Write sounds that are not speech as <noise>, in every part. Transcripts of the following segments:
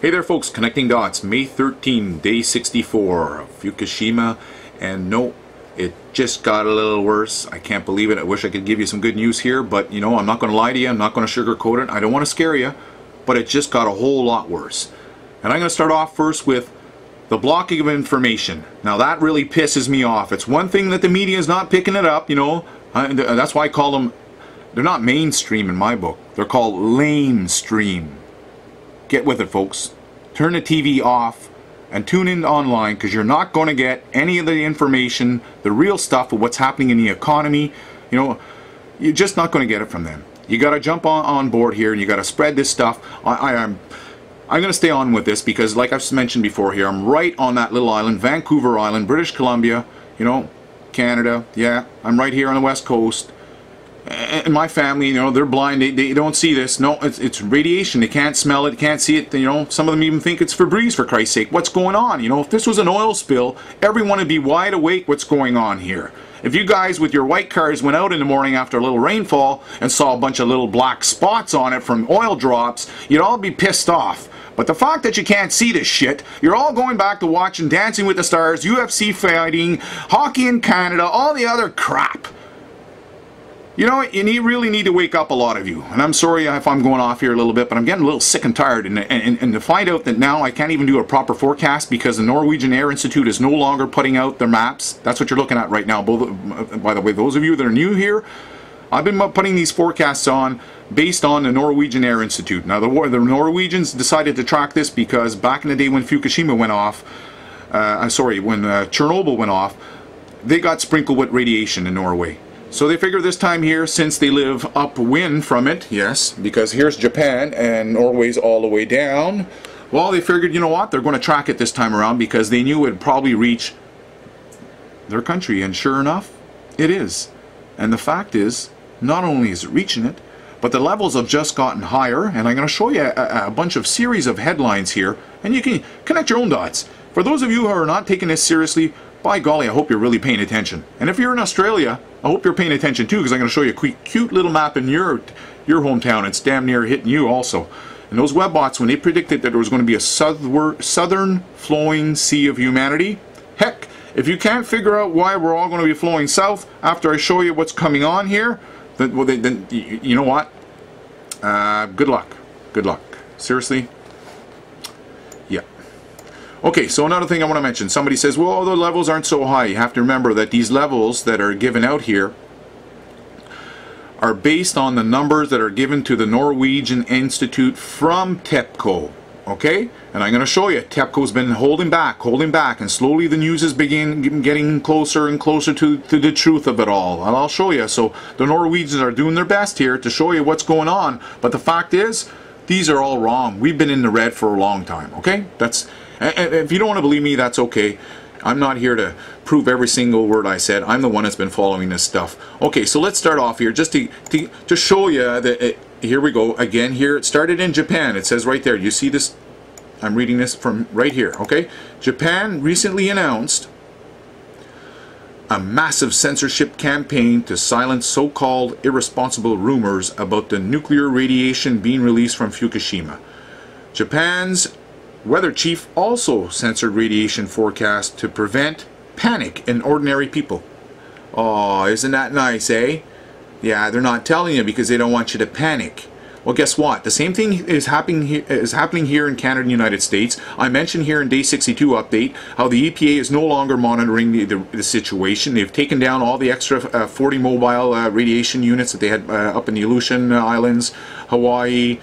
Hey there folks, Connecting Dots, May 13, day 64 of Fukushima, and no, it just got a little worse. I can't believe it. I wish I could give you some good news here, but you know, I'm not going to lie to you, I'm not going to sugarcoat it, I don't want to scare you, but it just got a whole lot worse. And I'm going to start off first with the blocking of information. Now that really pisses me off. It's one thing that the media is not picking it up, you know, that's why I call them, they're not mainstream in my book, they're called lame stream. Get with it, folks. Turn the TV off and tune in online because you're not going to get any of the information, the real stuff of what's happening in the economy. You know, you're just not going to get it from them. You got to jump on, on board here and you got to spread this stuff. I, am. I'm going to stay on with this because, like I've mentioned before here, I'm right on that little island, Vancouver Island, British Columbia, you know, Canada. Yeah, I'm right here on the west coast and my family, you know, they're blind. They, they don't see this. No, it's, it's radiation. They can't smell it. Can't see it. You know, some of them even think it's Febreze, for Christ's sake. What's going on? You know, if this was an oil spill, everyone would be wide awake what's going on here. If you guys with your white cars went out in the morning after a little rainfall and saw a bunch of little black spots on it from oil drops, you'd all be pissed off. But the fact that you can't see this shit, you're all going back to watching Dancing with the Stars, UFC fighting, hockey in Canada, all the other crap. You know what? You need, really need to wake up a lot of you. And I'm sorry if I'm going off here a little bit, but I'm getting a little sick and tired. And, and, and to find out that now I can't even do a proper forecast because the Norwegian Air Institute is no longer putting out their maps. That's what you're looking at right now. Both, by the way, those of you that are new here, I've been putting these forecasts on based on the Norwegian Air Institute. Now, the, the Norwegians decided to track this because back in the day when Fukushima went off, uh, I'm sorry, when uh, Chernobyl went off, they got sprinkled with radiation in Norway. So they figure this time here, since they live upwind from it, yes, because here's Japan and Norway's all the way down, well, they figured, you know what, they're going to track it this time around because they knew it would probably reach their country. And sure enough, it is. And the fact is, not only is it reaching it, but the levels have just gotten higher. And I'm going to show you a, a bunch of series of headlines here, and you can connect your own dots. For those of you who are not taking this seriously, by golly, I hope you're really paying attention. And if you're in Australia, I hope you're paying attention too, because I'm going to show you a cute little map in your your hometown. It's damn near hitting you also. And those webbots, when they predicted that there was going to be a southern flowing sea of humanity, heck, if you can't figure out why we're all going to be flowing south after I show you what's coming on here, then, well, then you know what? Uh, good luck. Good luck. Seriously, Okay, so another thing I want to mention. Somebody says, well, the levels aren't so high. You have to remember that these levels that are given out here are based on the numbers that are given to the Norwegian Institute from TEPCO. Okay? And I'm going to show you. TEPCO's been holding back, holding back, and slowly the news is begin getting closer and closer to, to the truth of it all. And I'll show you. So the Norwegians are doing their best here to show you what's going on. But the fact is, these are all wrong. We've been in the red for a long time. Okay? That's if you don't want to believe me, that's okay. I'm not here to prove every single word I said. I'm the one that's been following this stuff. Okay, so let's start off here just to, to, to show you that it, here we go. Again, here it started in Japan. It says right there. You see this? I'm reading this from right here. Okay, Japan recently announced a massive censorship campaign to silence so-called irresponsible rumors about the nuclear radiation being released from Fukushima. Japan's Weather Chief also censored radiation forecasts to prevent panic in ordinary people. Oh, isn't that nice, eh? Yeah, they're not telling you because they don't want you to panic. Well, guess what? The same thing is happening happening here in Canada and the United States. I mentioned here in Day 62 update how the EPA is no longer monitoring the, the, the situation. They've taken down all the extra uh, 40 mobile uh, radiation units that they had uh, up in the Aleutian Islands, Hawaii,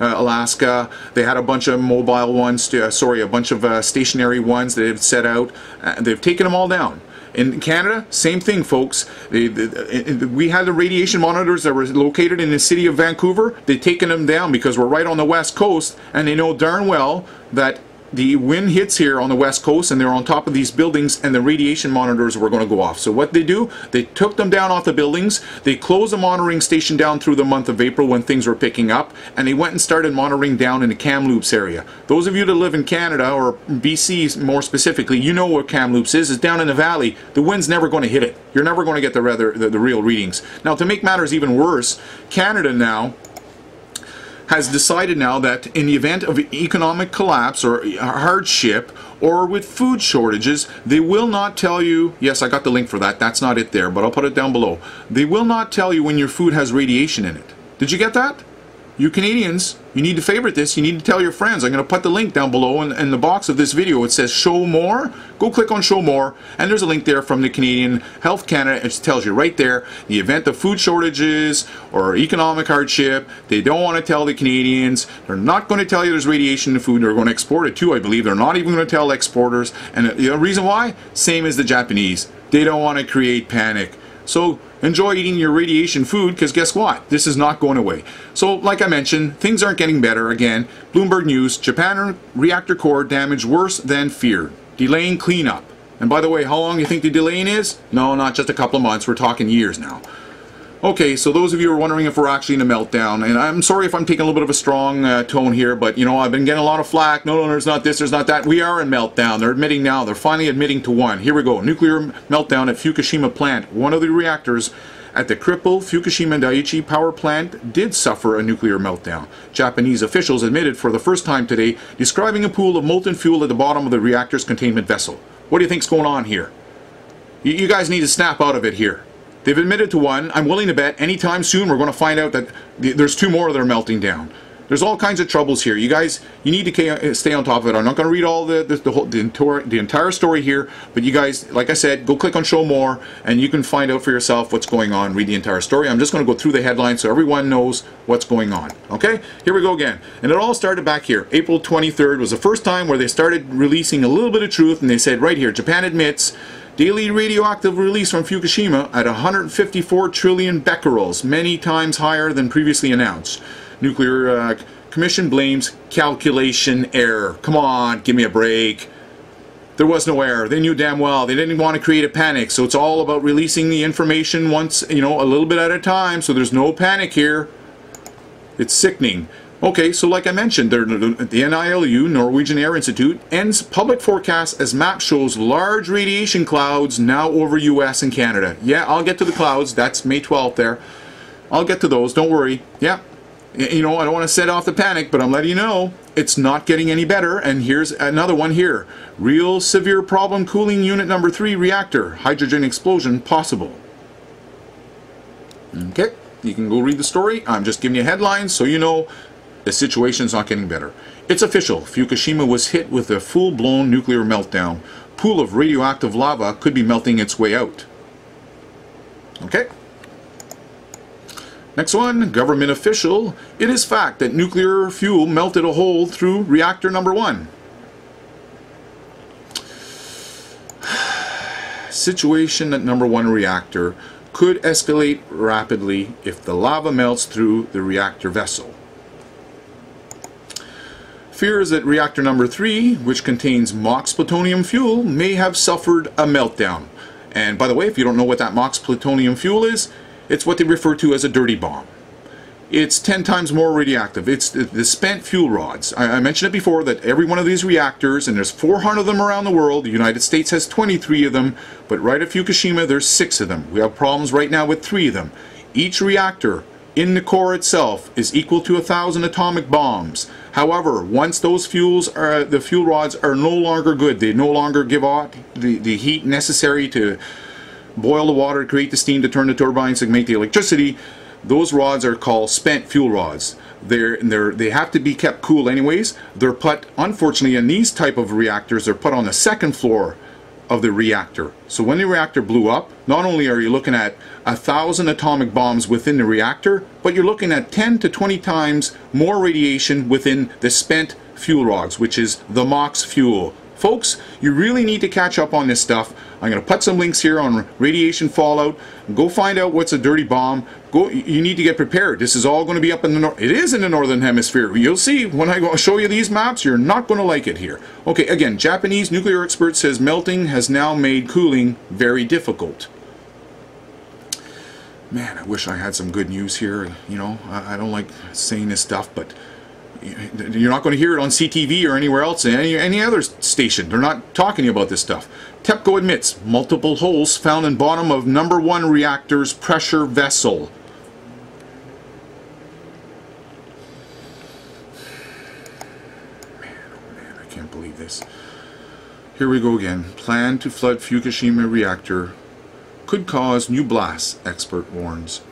uh, Alaska. They had a bunch of mobile ones, to, uh, sorry, a bunch of uh, stationary ones that they've set out. Uh, they've taken them all down. In Canada, same thing, folks. They, they, we had the radiation monitors that were located in the city of Vancouver. They've taken them down because we're right on the west coast, and they know darn well that the wind hits here on the west coast and they're on top of these buildings and the radiation monitors were going to go off. So what they do, they took them down off the buildings, they closed the monitoring station down through the month of April when things were picking up, and they went and started monitoring down in the Kamloops area. Those of you that live in Canada or BC more specifically, you know where Kamloops is. It's down in the valley. The wind's never going to hit it. You're never going to get the, rather, the, the real readings. Now to make matters even worse, Canada now has decided now that in the event of economic collapse or hardship or with food shortages, they will not tell you, yes, I got the link for that, that's not it there, but I'll put it down below. They will not tell you when your food has radiation in it. Did you get that? You Canadians, you need to favorite this. You need to tell your friends. I'm going to put the link down below in, in, the box of this video. It says show more. Go click on show more and there's a link there from the Canadian Health Canada. It tells you right there the event of food shortages or economic hardship. They don't want to tell the Canadians. They're not going to tell you there's radiation in the food. They're going to export it too, I believe. They're not even going to tell exporters. And uh, the reason why? Same as the Japanese. They don't want to create panic. So enjoy eating your radiation food because guess what? This is not going away. So like I mentioned, things aren't getting better. Again, Bloomberg News, Japan reactor core damage worse than feared. Delaying cleanup. And by the way, how long do you think the delaying is? No, not just a couple of months. We're talking years now. Okay, so those of you who are wondering if we're actually in a meltdown, and I'm sorry if I'm taking a little bit of a strong uh, tone here, but you know, I've been getting a lot of flack. No, no, there's not this, there's not that. We are in meltdown. They're admitting now. They're finally admitting to one. Here we go. Nuclear meltdown at Fukushima plant. One of the reactors at the crippled Fukushima Daiichi power plant did suffer a nuclear meltdown. Japanese officials admitted for the first time today, describing a pool of molten fuel at the bottom of the reactor's containment vessel. What do you think's going on here? You guys need to snap out of it here. They've admitted to one. I'm willing to bet anytime soon we're going to find out that there's two more that are melting down. There's all kinds of troubles here. You guys, you need to uh, stay on top of it. I'm not going to read all the the, the, whole, the, entire, the entire story here, but you guys, like I said, go click on show more and you can find out for yourself what's going on. Read the entire story. I'm just going to go through the headlines so everyone knows what's going on. Okay, here we go again. And it all started back here. April 23rd was the first time where they started releasing a little bit of truth and they said right here, Japan admits Daily radioactive release from Fukushima at 154 trillion becquerels, many times higher than previously announced. Nuclear uh, Commission blames calculation error. Come on, give me a break. There was no error. They knew damn well. They didn't want to create a panic. So it's all about releasing the information once, you know, a little bit at a time. So there's no panic here. It's sickening. Okay, so like I mentioned, the NILU, Norwegian Air Institute, ends public forecast as map shows large radiation clouds now over US and Canada. Yeah, I'll get to the clouds. That's May 12th there. I'll get to those. Don't worry. Yeah. You know, I don't want to set off the panic, but I'm letting you know it's not getting any better. And here's another one here. Real severe problem cooling unit number 3 reactor. Hydrogen explosion possible. Okay, you can go read the story. I'm just giving you headlines so you know the situation's not getting better. It's official. Fukushima was hit with a full-blown nuclear meltdown. Pool of radioactive lava could be melting its way out. Okay. Next one, government official. It is fact that nuclear fuel melted a hole through reactor number one. <sighs> Situation at number one reactor could escalate rapidly if the lava melts through the reactor vessel fears that reactor number 3, which contains MOX plutonium fuel, may have suffered a meltdown. And by the way, if you don't know what that MOX plutonium fuel is, it's what they refer to as a dirty bomb. It's 10 times more radioactive. It's the, the spent fuel rods. I, I, mentioned it before that every one of these reactors, and there's 400 of them around the world, the United States has 23 of them, but right at Fukushima there's 6 of them. We have problems right now with 3 of them. Each reactor in the core itself is equal to a thousand atomic bombs. However, once those fuels are, the fuel rods are no longer good, they no longer give out the, the heat necessary to boil the water, create the steam to turn the turbines to make the electricity, those rods are called spent fuel rods. They're, they're, they have to be kept cool anyways. They're put, unfortunately, in these type of reactors, they're put on the second floor of the reactor. So when the reactor blew up, not only are you looking at a thousand atomic bombs within the reactor, but you're looking at 10 to 20 times more radiation within the spent fuel rods, which is the MOX fuel. Folks, you really need to catch up on this stuff. I'm going to put some links here on radiation fallout. Go find out what's a dirty bomb. Go. You need to get prepared. This is all going to be up in the north. It is in the northern hemisphere. You'll see when I go show you these maps. You're not going to like it here. Okay, again, Japanese nuclear expert says melting has now made cooling very difficult. Man, I wish I had some good news here. You know, I, I don't like saying this stuff, but you're not going to hear it on CTV or anywhere else, any, any other station. They're not talking about this stuff. TEPCO admits multiple holes found in bottom of number one reactor's pressure vessel. Man, oh man, I can't believe this. Here we go again. Plan to flood Fukushima reactor could cause new blasts, expert warns.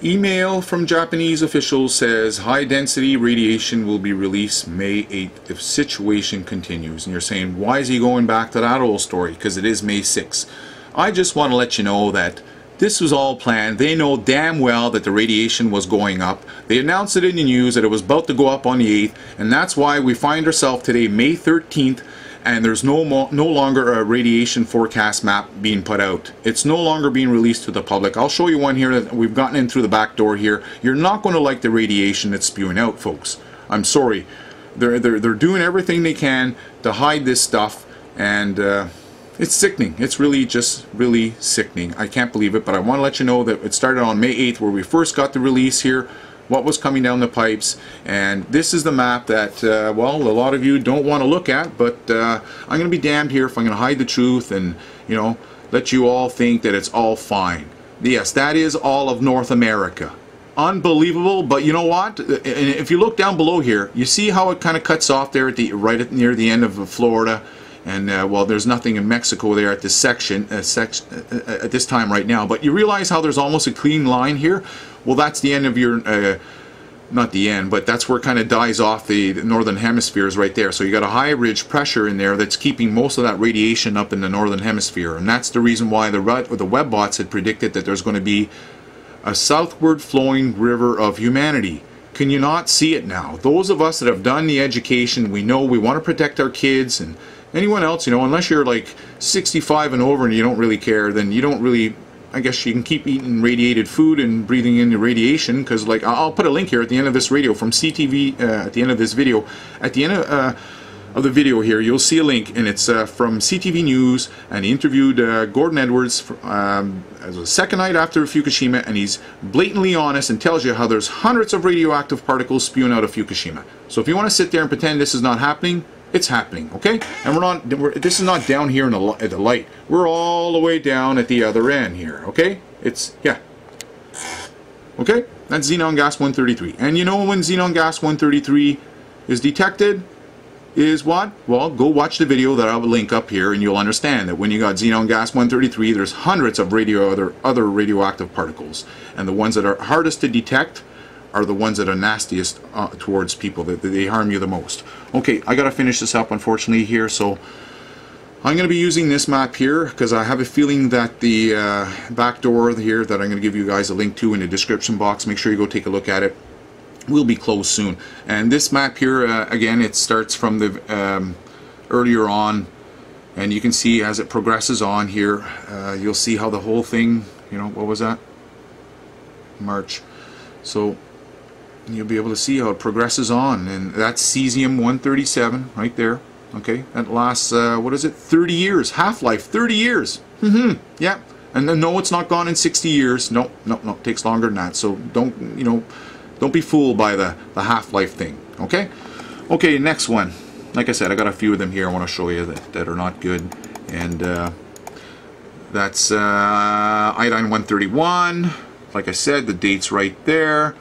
Email from Japanese officials says high density radiation will be released May 8th if situation continues. And you're saying, why is he going back to that old story? Because it is May 6th. I just want to let you know that this was all planned. They know damn well that the radiation was going up. They announced it in the news that it was about to go up on the 8th, and that's why we find ourselves today, May 13th, and there's no no longer a radiation forecast map being put out. It's no longer being released to the public. I'll show you one here that we've gotten in through the back door here. You're not going to like the radiation that's spewing out, folks. I'm sorry. They're, they're, they're doing everything they can to hide this stuff, and uh, it's sickening. It's really just really sickening. I can't believe it, but I want to let you know that it started on May 8th where we first got the release here what was coming down the pipes. And this is the map that uh, well a lot of you don't want to look at but uh, I'm gonna be damned here if I'm gonna hide the truth and you know let you all think that it's all fine. Yes that is all of North America. Unbelievable but you know what? If you look down below here you see how it kind of cuts off there at the right near the end of Florida and uh, well there's nothing in Mexico there at this section uh, uh, uh, at this time right now. But you realize how there's almost a clean line here? Well that's the end of your uh, not the end but that's where kind of dies off the, the northern is right there. So you got a high ridge pressure in there that's keeping most of that radiation up in the northern hemisphere. And that's the reason why the rut, the webbots had predicted that there's going to be a southward flowing river of humanity. Can you not see it now? Those of us that have done the education we know we want to protect our kids and anyone else you know unless you're like 65 and over and you don't really care then you don't really I guess you can keep eating radiated food and breathing in the radiation because like I'll put a link here at the end of this radio from CTV uh, at the end of this video. At the end of, uh, of the video here you'll see a link and it's uh, from CTV News and he interviewed uh, Gordon Edwards um, as a second night after Fukushima and he's blatantly honest and tells you how there's hundreds of radioactive particles spewing out of Fukushima. So if you want to sit there and pretend this is not happening it's happening, okay? And we're not, we're, this is not down here in the, at the light. We're all the way down at the other end here, okay? It's, yeah. Okay? That's xenon gas 133. And you know when xenon gas 133 is detected? Is what? Well, go watch the video that I'll link up here and you'll understand that when you got xenon gas 133, there's hundreds of radio other, other radioactive particles. And the ones that are hardest to detect are the ones that are nastiest uh, towards people, that, that they harm you the most. Okay, I gotta finish this up unfortunately here, so I'm going to be using this map here because I have a feeling that the uh, back door here that I'm going to give you guys a link to in the description box, make sure you go take a look at it, will be closed soon. And this map here, uh, again, it starts from the um, earlier on and you can see as it progresses on here, uh, you'll see how the whole thing, you know, what was that? March. So you'll be able to see how it progresses on. And that's cesium-137 right there okay? That lasts uh, what is it? 30 years half-life 30 years. Mm-hmm yeah. And then no it's not gone in 60 years. No no no it takes longer than that. So don't you know don't be fooled by the the half-life thing okay? Okay next one. Like I said I got a few of them here I want to show you that, that are not good. And uh, that's uh, iodine 131 like I said the date's right there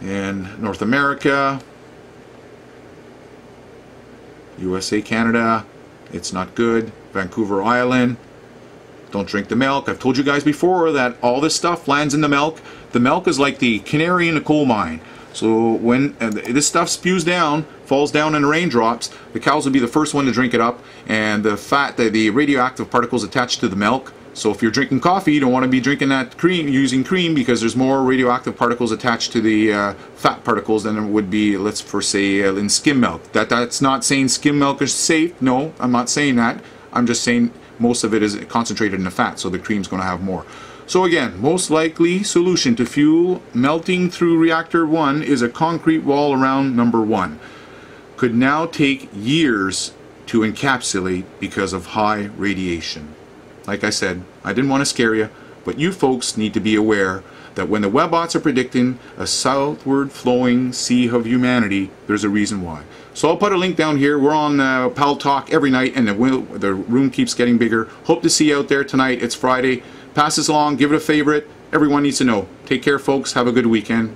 in North America, USA, Canada, it's not good. Vancouver Island, don't drink the milk. I've told you guys before that all this stuff lands in the milk. The milk is like the canary in a coal mine. So when uh, this stuff spews down, falls down in raindrops, the cows will be the first one to drink it up, and the fat, the, the radioactive particles attached to the milk so if you're drinking coffee, you don't want to be drinking that cream, using cream, because there's more radioactive particles attached to the uh, fat particles than there would be, let's for say, uh, in skim milk. That That's not saying skim milk is safe. No, I'm not saying that. I'm just saying most of it is concentrated in the fat, so the cream's going to have more. So again, most likely solution to fuel melting through reactor 1 is a concrete wall around number 1. Could now take years to encapsulate because of high radiation. Like I said, I didn't want to scare you, but you folks need to be aware that when the webbots are predicting a southward flowing sea of humanity, there's a reason why. So I'll put a link down here. We're on uh, Paltalk every night, and the, the room keeps getting bigger. Hope to see you out there tonight. It's Friday. Pass this along. Give it a favorite. Everyone needs to know. Take care, folks. Have a good weekend.